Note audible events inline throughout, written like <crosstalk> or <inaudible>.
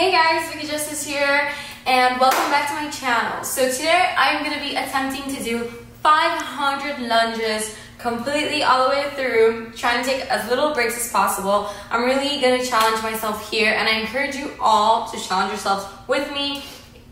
Hey guys, Vicky Justiz here, and welcome back to my channel. So today I'm going to be attempting to do 500 lunges completely all the way through, trying to take as little breaks as possible. I'm really going to challenge myself here, and I encourage you all to challenge yourselves with me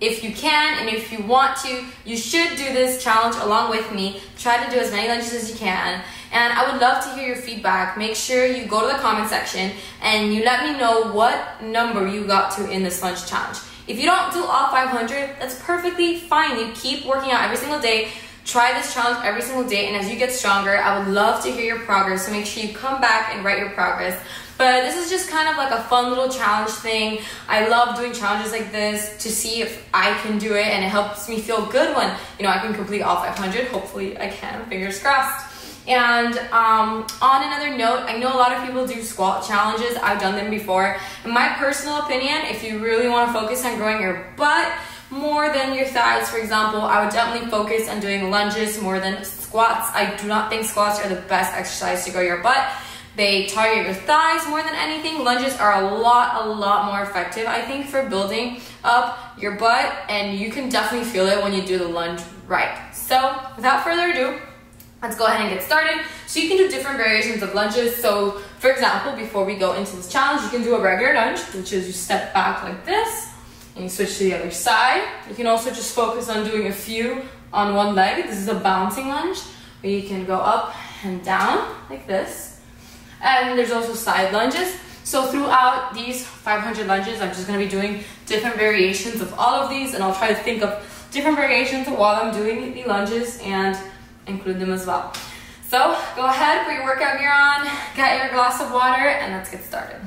if you can and if you want to, you should do this challenge along with me. Try to do as many lunges as you can. And I would love to hear your feedback. Make sure you go to the comment section and you let me know what number you got to in this lunge challenge. If you don't do all 500, that's perfectly fine. You keep working out every single day. Try this challenge every single day, and as you get stronger, I would love to hear your progress. So make sure you come back and write your progress. But this is just kind of like a fun little challenge thing. I love doing challenges like this to see if I can do it, and it helps me feel good when you know I can complete all 500. Hopefully, I can. Fingers crossed. And um, on another note, I know a lot of people do squat challenges. I've done them before. In my personal opinion, if you really want to focus on growing your butt more than your thighs, for example, I would definitely focus on doing lunges more than squats. I do not think squats are the best exercise to grow your butt. They target your thighs more than anything. Lunges are a lot, a lot more effective, I think, for building up your butt, and you can definitely feel it when you do the lunge right. So, without further ado, Let's go ahead and get started. So you can do different variations of lunges. So for example, before we go into this challenge, you can do a regular lunge, which is you step back like this and you switch to the other side. You can also just focus on doing a few on one leg. This is a bouncing lunge where you can go up and down like this. And there's also side lunges. So throughout these 500 lunges, I'm just gonna be doing different variations of all of these and I'll try to think of different variations of while I'm doing the lunges and include them as well. So go ahead, put your workout gear on, get your glass of water, and let's get started.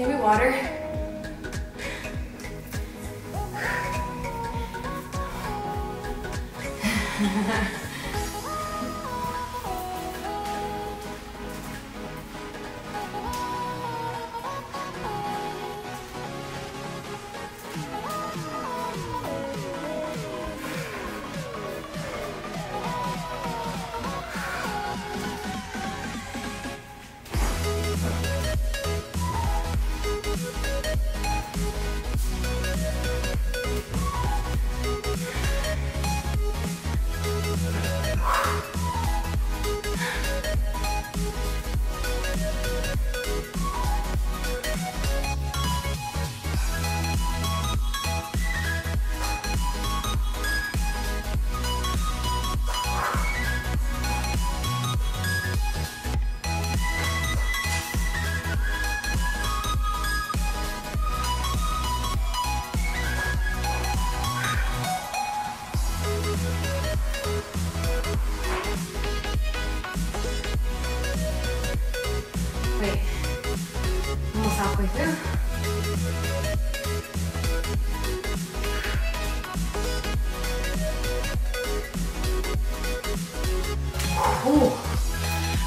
Give me water.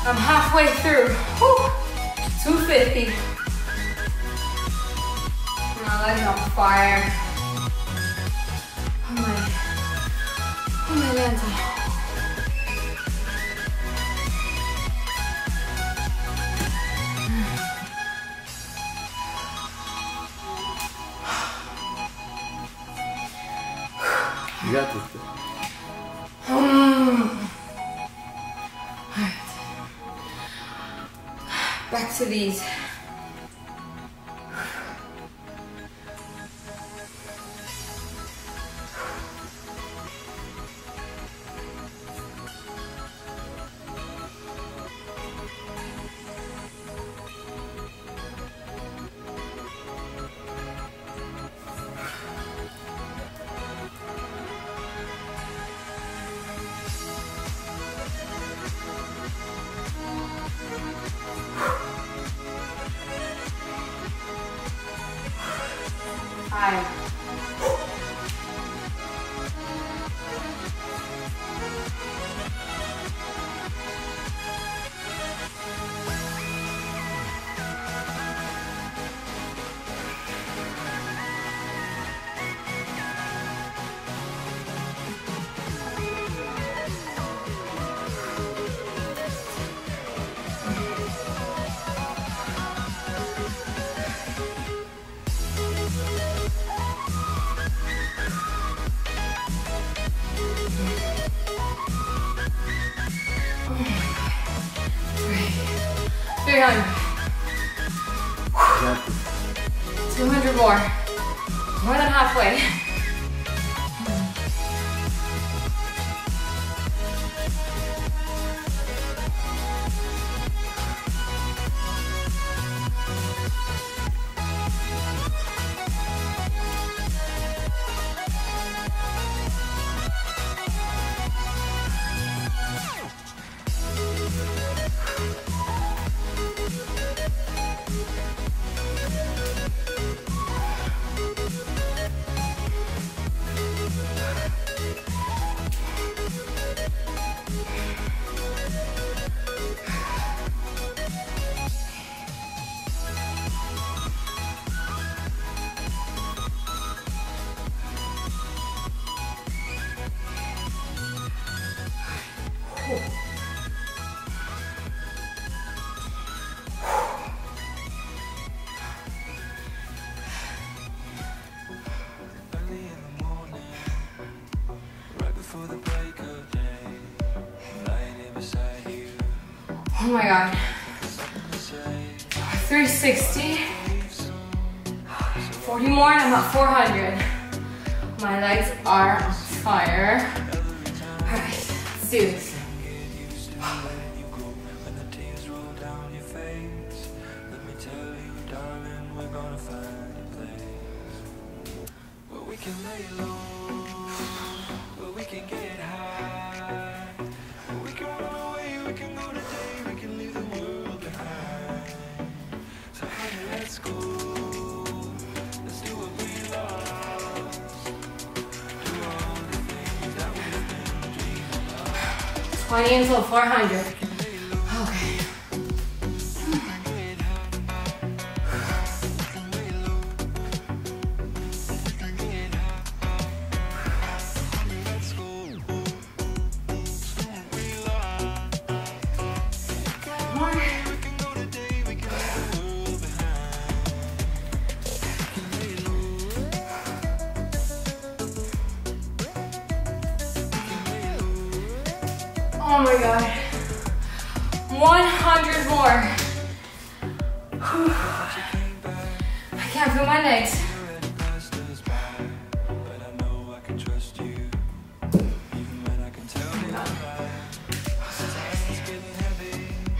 I'm halfway through. Whew. 250. My legs on fire. Oh my. Oh my lanta. You got this. <sighs> Back to these. Three hundred. You got this. 200 more. More than halfway. <laughs> my god. something to say. 360. 40 more and I'm at 400. My legs are on fire. Alright, let's do this. When the tears 20 until 400. Okay. Oh my god. 100 more. Whew. I can't feel my legs.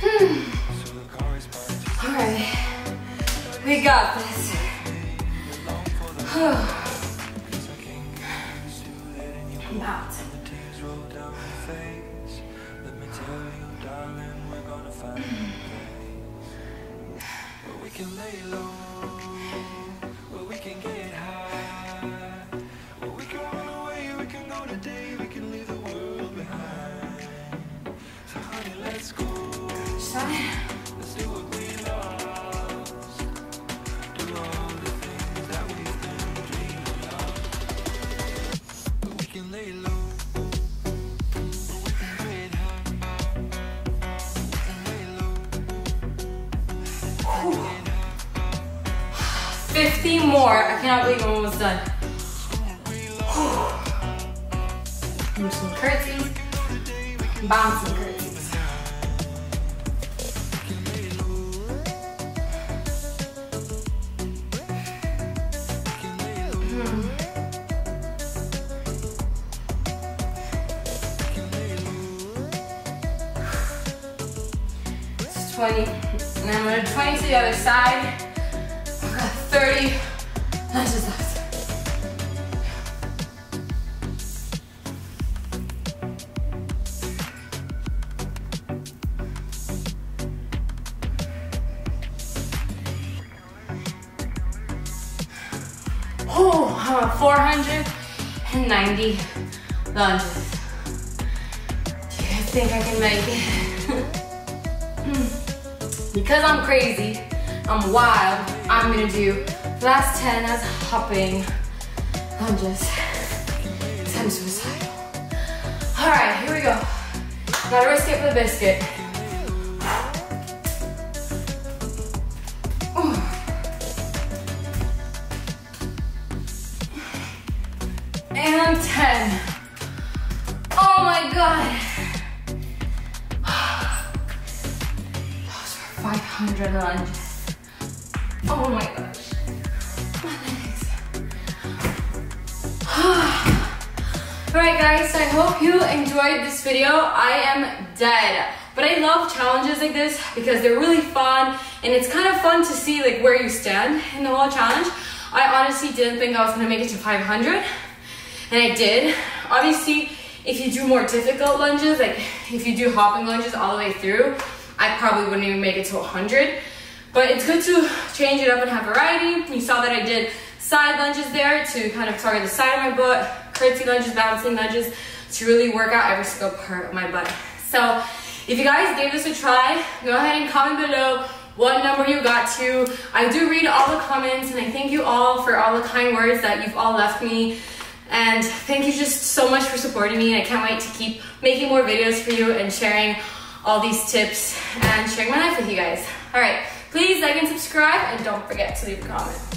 Hmm. you I'm right. We got this. I'm out. Let me tell you, darling, we're gonna find a place where we can lay low, where we can get high, where we can run away, we can go today, we can leave the world behind. So honey, let's go. 50 more. I cannot believe I'm almost done. Do some curtsies. Bouncing curtsies. Hmm. It's 20. And I'm gonna 20 to the other side. I've got 30 lunges left. Oh, I'm at 490 lunges. Do you guys think I can make it? <laughs> Hmm. because I'm crazy, I'm wild, I'm gonna do last 10 as hopping lunges. I'm suicidal. All right, here we go. Gotta risk it for the biscuit. And 10. Oh my god. <sighs> Those were 500 lunges. Oh my gosh. Alright guys, I hope you enjoyed this video. I am dead. But I love challenges like this because they're really fun and it's kind of fun to see like where you stand in the whole challenge. I honestly didn't think I was gonna make it to 500 and I did. Obviously, if you do more difficult lunges, like if you do hopping lunges all the way through, I probably wouldn't even make it to 100. But it's good to change it up and have variety. You saw that I did side lunges there to kind of target the side of my butt, curtsy lunges, bouncing lunges to really work out every single part of my butt. So if you guys gave this a try, go ahead and comment below what number you got to. I do read all the comments and I thank you all for all the kind words that you've all left me. And thank you just so much for supporting me. I can't wait to keep making more videos for you and sharing all these tips and sharing my life with you guys. All right, please like and subscribe and don't forget to leave a comment.